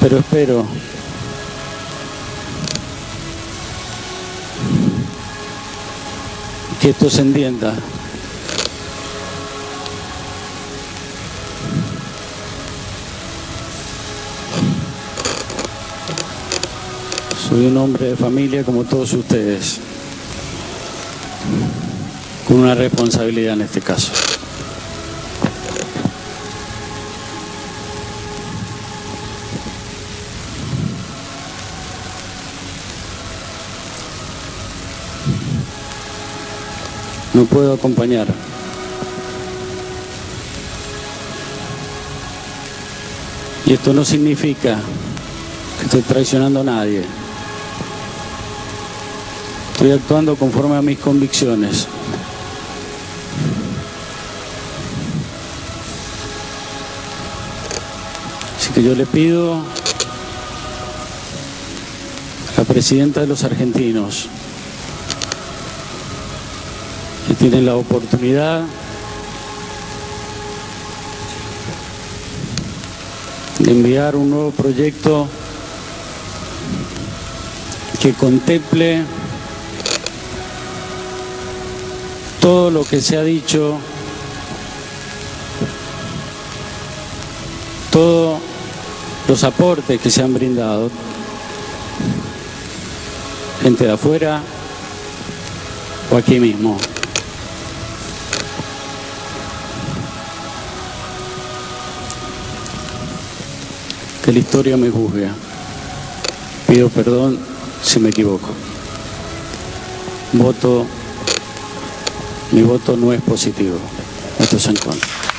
pero espero que esto se entienda. Soy un hombre de familia como todos ustedes, con una responsabilidad en este caso. No puedo acompañar. Y esto no significa que estoy traicionando a nadie. Estoy actuando conforme a mis convicciones. Así que yo le pido a la presidenta de los argentinos, que tienen la oportunidad de enviar un nuevo proyecto que contemple todo lo que se ha dicho, todos los aportes que se han brindado, gente de afuera o aquí mismo. Que la historia me juzgue. Pido perdón si me equivoco. Voto, mi voto no es positivo. Esto es en contra.